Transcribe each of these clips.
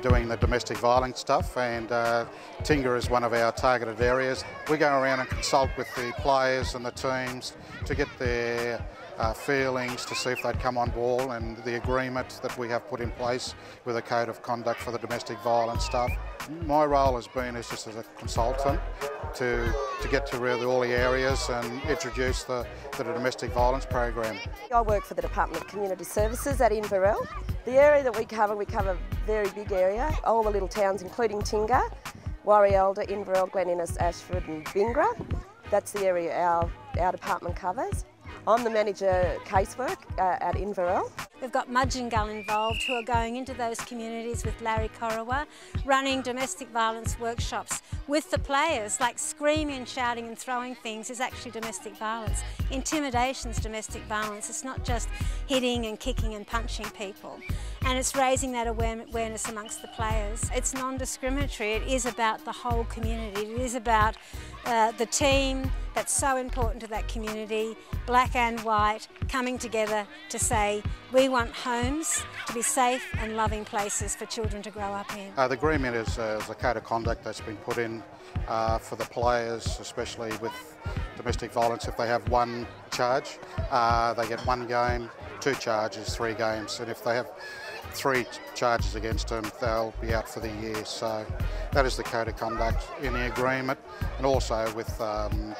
doing the domestic violence stuff and uh, Tingha is one of our targeted areas. We go around and consult with the players and the teams to get their uh, feelings to see if they'd come on board and the agreement that we have put in place with a code of conduct for the domestic violence stuff. My role has been as just as a consultant to, to get to really all the areas and introduce the, the domestic violence program. I work for the Department of Community Services at Inverell. The area that we cover, we cover a very big area, all the little towns including Tingha, Warialda, Inverell, Glen Innes, Ashford and Bingara. That's the area our, our department covers. I'm the manager casework uh, at Inverell. We've got Mudgingull involved who are going into those communities with Larry Corowa, running domestic violence workshops with the players, like screaming and shouting and throwing things is actually domestic violence. Intimidation is domestic violence. It's not just hitting and kicking and punching people. And it's raising that awareness amongst the players. It's non-discriminatory. It is about the whole community. It is about uh, the team that's so important to that community, black and white, coming together to say we want homes to be safe and loving places for children to grow up in. Uh, the agreement is, uh, is, a code of conduct that's been put in uh, for the players, especially with domestic violence. If they have one charge, uh, they get one game, two charges, three games, and if they have three charges against them, they'll be out for the year. So that is the code of conduct in the agreement, and also with um,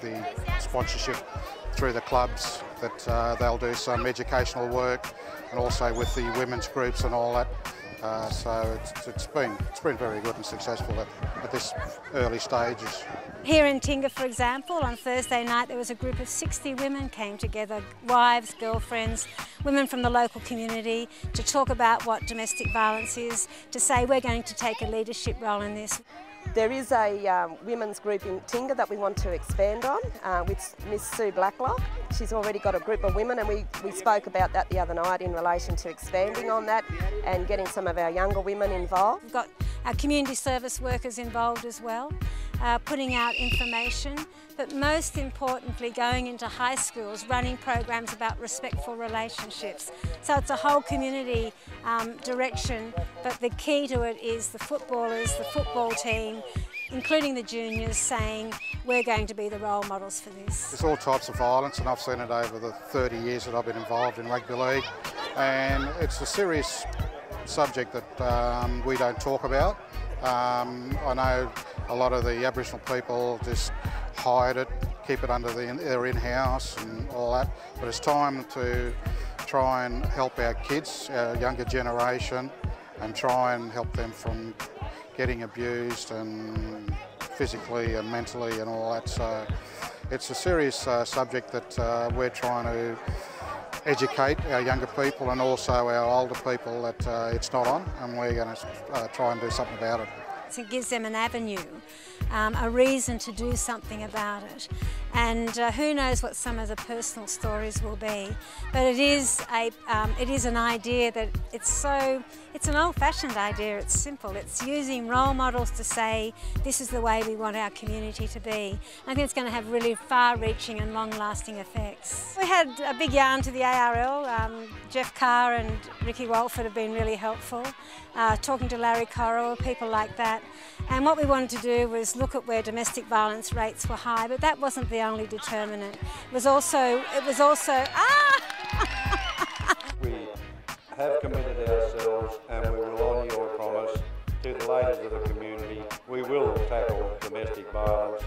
the sponsorship through the clubs that uh, they'll do some educational work, and also with the women's groups and all that. Uh, so it's, it's been it's been very good and successful at, at this early stages. Here in Tingha, for example, on Thursday night there was a group of 60 women came together, wives, girlfriends, women from the local community to talk about what domestic violence is, to say we're going to take a leadership role in this. There is a um, women's group in Tingha that we want to expand on uh, with Miss Sue Blacklock. She's already got a group of women and we, we spoke about that the other night in relation to expanding on that and getting some of our younger women involved. We've got our community service workers involved as well, uh, putting out information, but most importantly going into high schools, running programs about respectful relationships. So it's a whole community um, direction, but the key to it is the footballers, the football team, including the juniors, saying we're going to be the role models for this. There's all types of violence and I've seen it over the 30 years that I've been involved in rugby league and it's a serious subject that um, we don't talk about. Um, I know a lot of the Aboriginal people just hide it, keep it under the, their in-house and all that, but it's time to try and help our kids, our younger generation, and try and help them from getting abused and physically and mentally and all that. So it's a serious uh, subject that uh, we're trying to educate our younger people and also our older people that uh, it's not on and we're going to uh, try and do something about it. It gives them an avenue, um, a reason to do something about it. And uh, who knows what some of the personal stories will be. But it is, a, um, it is an idea that it's so, it's an old-fashioned idea, it's simple. It's using role models to say, this is the way we want our community to be. I think it's going to have really far-reaching and long-lasting effects. We had a big yarn to the ARL. Um, Geoff Carr and Ricky Walford have been really helpful. Uh, talking to Larry Corowa, people like that. And what we wanted to do was look at where domestic violence rates were high, but that wasn't the only determinant. It was also, it was also, ah! we have committed ourselves and we will honour your promise to the ladies of the community. We will tackle domestic violence